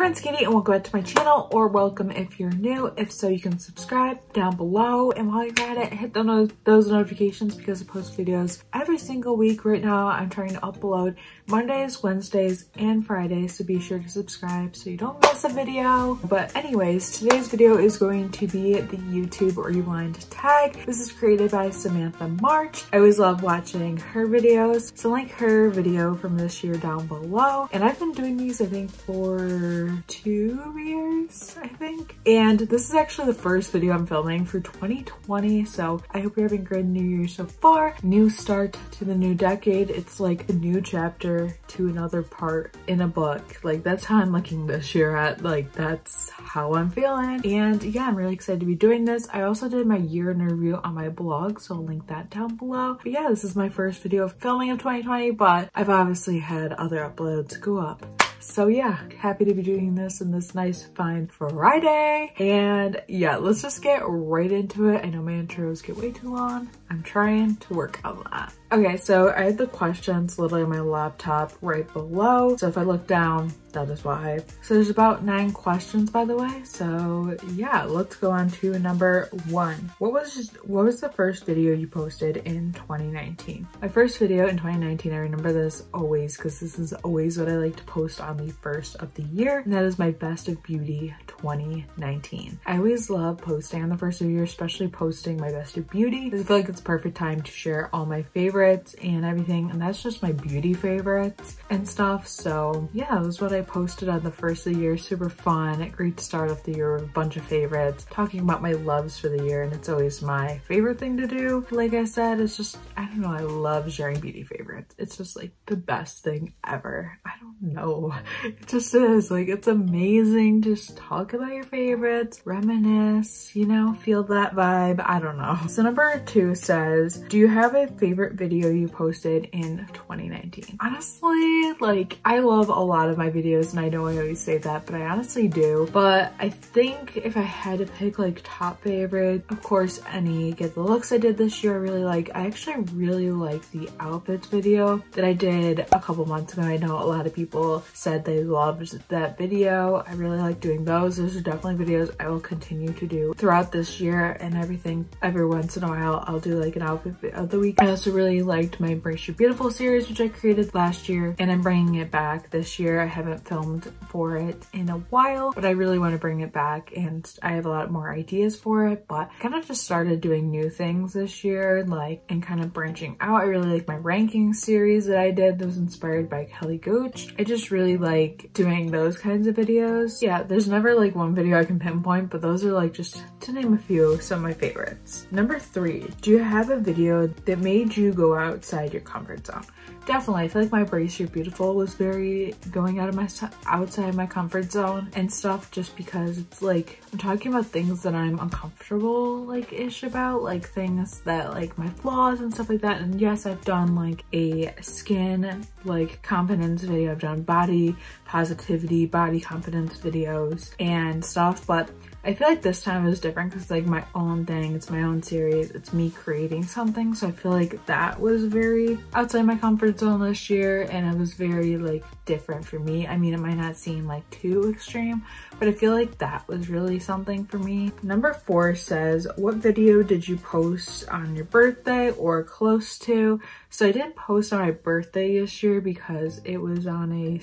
friends, Katie, and welcome back to my channel, or welcome if you're new. If so, you can subscribe down below, and while you're at it, hit no those notifications because I post videos every single week. Right now, I'm trying to upload Mondays, Wednesdays, and Fridays, so be sure to subscribe so you don't miss a video. But anyways, today's video is going to be the YouTube Rewind tag. This is created by Samantha March. I always love watching her videos, so link her video from this year down below. And I've been doing these, I think, for two years, I think. And this is actually the first video I'm filming for 2020. So I hope you're having a great new year so far. New start to the new decade. It's like a new chapter to another part in a book. Like that's how I'm looking this year at. Like that's how I'm feeling. And yeah, I'm really excited to be doing this. I also did my year in review on my blog, so I'll link that down below. But yeah, this is my first video of filming of 2020, but I've obviously had other uploads go up. So yeah, happy to be doing this in this nice fine Friday. And yeah, let's just get right into it. I know my intros get way too long. I'm trying to work on that. Okay, so I have the questions literally on my laptop right below. So if I look down, that is why. So there's about nine questions, by the way. So yeah, let's go on to number one. What was just, what was the first video you posted in 2019? My first video in 2019, I remember this always because this is always what I like to post on the first of the year. And that is my best of beauty 2019. I always love posting on the first of the year, especially posting my best of beauty I feel like it's perfect time to share all my favorites and everything. And that's just my beauty favorites and stuff. So yeah, it was what I posted on the first of the year. Super fun. Great start off the year with a bunch of favorites, talking about my loves for the year. And it's always my favorite thing to do. Like I said, it's just, I don't know, I love sharing beauty favorites. It's just like the best thing ever. I don't know. It just is. Like, it's amazing just talk about your favorites, reminisce, you know, feel that vibe. I don't know. So number two says, do you have a favorite video you posted in 2019? Honestly, like, I love a lot of my videos and I know I always say that, but I honestly do. But I think if I had to pick like top favorite, of course, any Get the Looks I did this year, I really like. I actually really like the outfits video that I did a couple months ago. I know a lot of people said they loved that video. I really like doing those. Those are definitely videos I will continue to do throughout this year and everything. Every once in a while, I'll do like an outfit of the week. I also really liked my Embrace Your Beautiful series, which I created last year, and I'm bringing it back this year. I haven't filmed for it in a while, but I really want to bring it back and I have a lot more ideas for it, but kind of just started doing new things this year, like, and kind of branching out. I really like my ranking series that I did that was inspired by Kelly Gooch. I just really like doing those kinds of videos. Yeah, there's never like one video I can pinpoint, but those are like just to name a few, some of my favorites. Number three, do you have a video that made you go outside your comfort zone? Definitely, I feel like my Embrace Your Beautiful was very going out of my outside my comfort zone and stuff just because it's like I'm talking about things that I'm uncomfortable like ish about like things that like my flaws and stuff like that. And yes I've done like a skin like confidence video. I've done body positivity body confidence videos and stuff but I feel like this time is different because it's like my own thing, it's my own series, it's me creating something. So I feel like that was very outside my comfort zone this year and it was very like different for me. I mean, it might not seem like too extreme, but I feel like that was really something for me. Number four says, what video did you post on your birthday or close to? So I didn't post on my birthday this year because it was on a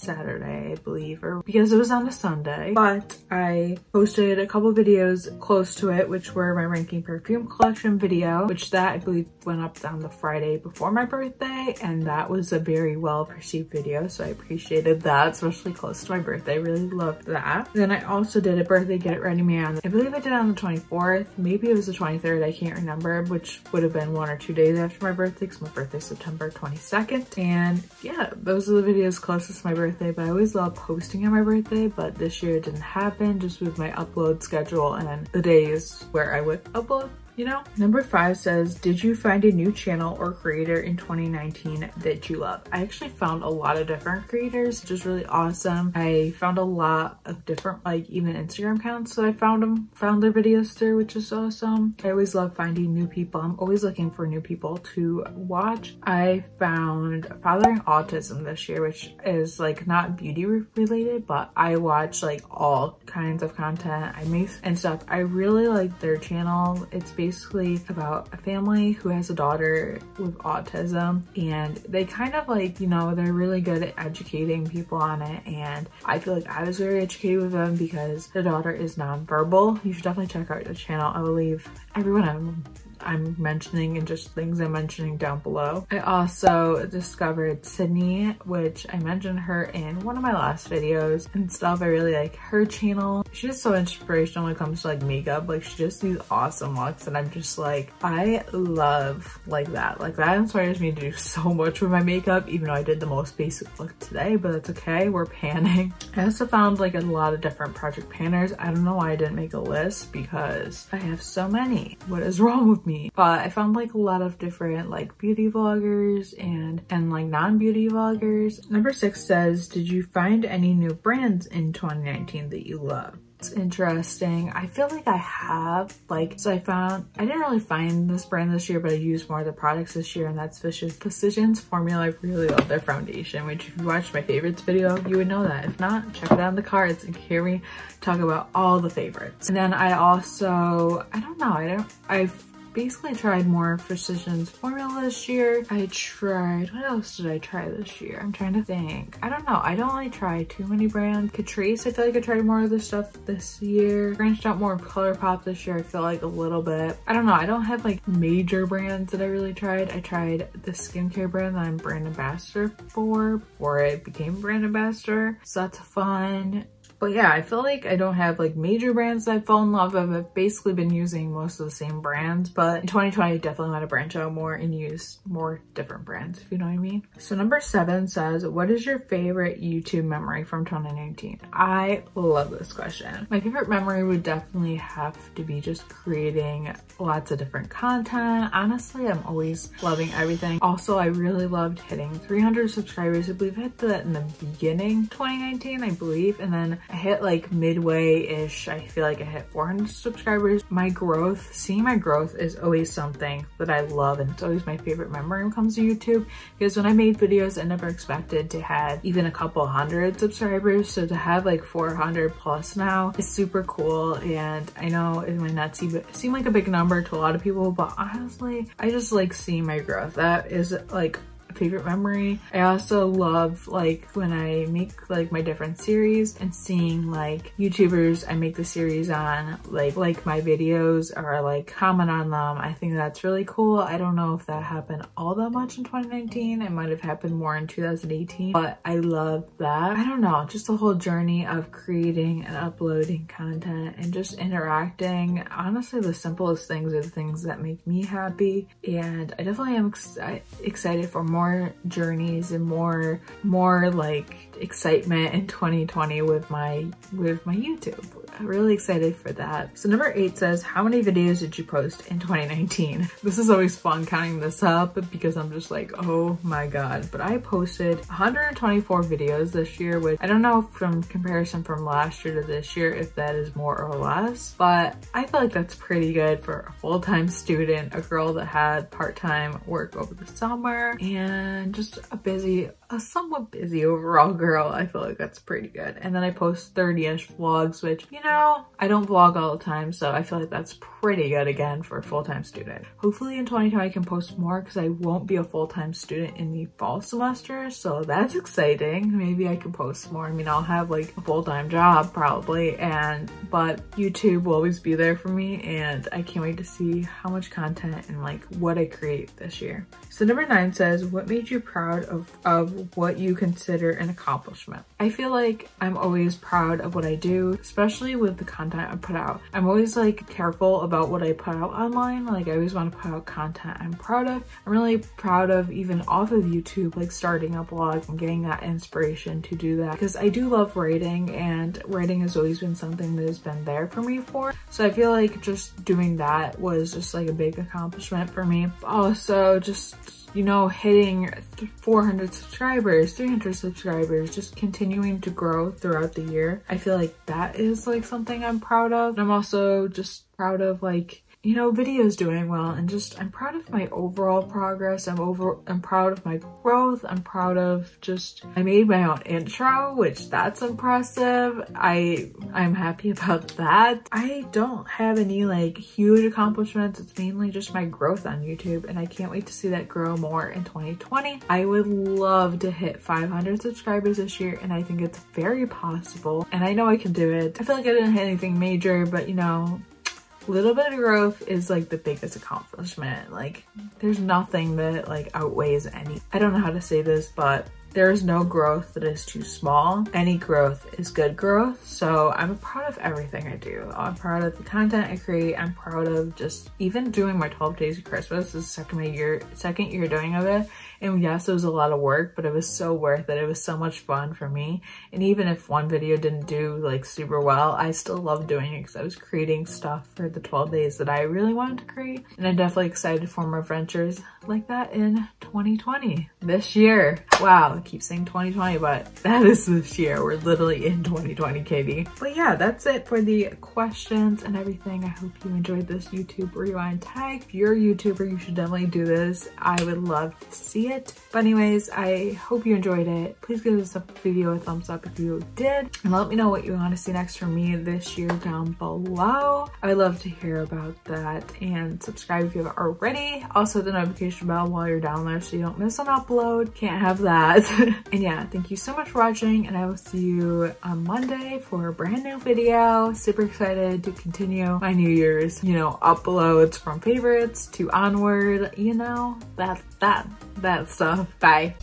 Saturday, I believe, or because it was on a Sunday. But I posted a couple videos close to it, which were my ranking perfume collection video, which that I believe went up on the Friday before my birthday. And that was a very well perceived video. So I appreciated that, especially close to my birthday. I really loved that. Then I also did a birthday get ready me on, I believe I did on the 24th. Maybe it was the 23rd. I can't remember, which would have been one or two days after my birthday because my birthday September 22nd. And yeah, those are the videos closest to my birthday birthday, but I always love posting on my birthday, but this year it didn't happen just with my upload schedule and the days where I would upload. You know? Number five says, did you find a new channel or creator in 2019 that you love? I actually found a lot of different creators, which is really awesome. I found a lot of different, like even Instagram accounts that I found them, found their videos through, which is awesome. I always love finding new people. I'm always looking for new people to watch. I found Fathering Autism this year, which is like not beauty related, but I watch like all kinds of content I make and stuff. I really like their channel. It's basically about a family who has a daughter with autism and they kind of like, you know, they're really good at educating people on it. And I feel like I was very educated with them because the daughter is nonverbal. You should definitely check out the channel. I will leave everyone I'm I'm mentioning and just things I'm mentioning down below. I also discovered Sydney, which I mentioned her in one of my last videos and stuff. I really like her channel. She's so inspirational when it comes to like makeup. Like she just these awesome looks and I'm just like, I love like that. Like that inspires me to do so much with my makeup, even though I did the most basic look today, but it's okay. We're panning. I also found like a lot of different project panners. I don't know why I didn't make a list because I have so many. What is wrong with me? Me. But I found like a lot of different like beauty vloggers and, and like non-beauty vloggers. Number six says, did you find any new brands in 2019 that you love? It's interesting. I feel like I have, like, so I found, I didn't really find this brand this year, but I used more of the products this year, and that's Physicians Formula. I really love their foundation, which if you watched my favorites video, you would know that. If not, check it out in the cards and hear me talk about all the favorites. And then I also, I don't know, I don't, I've basically tried more Physicians Formula this year. I tried, what else did I try this year? I'm trying to think. I don't know. I don't really try too many brands. Catrice, I feel like I tried more of this stuff this year. Branched out more of ColourPop this year, I feel like a little bit. I don't know. I don't have like major brands that I really tried. I tried the skincare brand that I'm brand ambassador for before I became brand ambassador. So that's fun. But yeah, I feel like I don't have like major brands that I fall in love with. I've basically been using most of the same brands, but in 2020, I definitely want to branch out more and use more different brands, if you know what I mean. So number seven says, what is your favorite YouTube memory from 2019? I love this question. My favorite memory would definitely have to be just creating lots of different content. Honestly, I'm always loving everything. Also, I really loved hitting 300 subscribers. I believe I hit that in the beginning 2019, I believe. And then I hit like midway-ish. I feel like I hit 400 subscribers. My growth, seeing my growth is always something that I love and it's always my favorite memory when it comes to YouTube because when I made videos, I never expected to have even a couple hundred subscribers. So to have like 400 plus now is super cool. And I know it might not seem, seem like a big number to a lot of people, but honestly, I just like seeing my growth. That is like favorite memory. I also love like when I make like my different series and seeing like YouTubers I make the series on like like my videos or like comment on them. I think that's really cool. I don't know if that happened all that much in 2019. It might have happened more in 2018, but I love that. I don't know, just the whole journey of creating and uploading content and just interacting. Honestly, the simplest things are the things that make me happy. And I definitely am ex excited for more more journeys and more more like excitement in 2020 with my with my YouTube. I'm really excited for that. So number eight says, how many videos did you post in 2019? This is always fun counting this up because I'm just like, oh my God. But I posted 124 videos this year, which I don't know from comparison from last year to this year, if that is more or less, but I feel like that's pretty good for a full-time student, a girl that had part-time work over the summer and just a busy a somewhat busy overall girl. I feel like that's pretty good. And then I post 30-ish vlogs, which, you know, I don't vlog all the time, so I feel like that's pretty good again for a full-time student. Hopefully in 2020 I can post more because I won't be a full-time student in the fall semester, so that's exciting. Maybe I can post more. I mean, I'll have like a full-time job probably, and but YouTube will always be there for me, and I can't wait to see how much content and like what I create this year. So number nine says, what made you proud of, of what you consider an accomplishment. I feel like I'm always proud of what I do, especially with the content I put out. I'm always like careful about what I put out online. Like I always want to put out content I'm proud of. I'm really proud of even off of YouTube, like starting a blog and getting that inspiration to do that because I do love writing and writing has always been something that has been there for me for. So I feel like just doing that was just like a big accomplishment for me. Also just you know, hitting 400 subscribers, 300 subscribers, just continuing to grow throughout the year. I feel like that is like something I'm proud of. I'm also just proud of like you know, videos doing well and just I'm proud of my overall progress. I'm over I'm proud of my growth. I'm proud of just I made my own intro, which that's impressive. I I'm happy about that. I don't have any like huge accomplishments. It's mainly just my growth on YouTube and I can't wait to see that grow more in 2020. I would love to hit 500 subscribers this year and I think it's very possible and I know I can do it. I feel like I didn't hit anything major, but you know, little bit of growth is like the biggest accomplishment. Like there's nothing that like outweighs any. I don't know how to say this, but there is no growth that is too small. Any growth is good growth. So I'm proud of everything I do. I'm proud of the content I create. I'm proud of just even doing my 12 days of Christmas. This is second year, second year doing of it. And yes, it was a lot of work, but it was so worth it. It was so much fun for me. And even if one video didn't do like super well, I still loved doing it because I was creating stuff for the 12 days that I really wanted to create. And I'm definitely excited for more adventures like that in 2020, this year. Wow, I keep saying 2020, but that is this year. We're literally in 2020, Katie. But yeah, that's it for the questions and everything. I hope you enjoyed this YouTube rewind tag. If you're a YouTuber, you should definitely do this. I would love to see it. But anyways, I hope you enjoyed it. Please give this video a thumbs up if you did. And let me know what you want to see next from me this year down below. I would love to hear about that. And subscribe if you haven't already. Also the notification bell while you're down there so you don't miss an upload. Can't have that. and yeah, thank you so much for watching and I will see you on Monday for a brand new video. Super excited to continue my New Year's, you know, uploads from favorites to onward, you know, that, that, that stuff. Bye.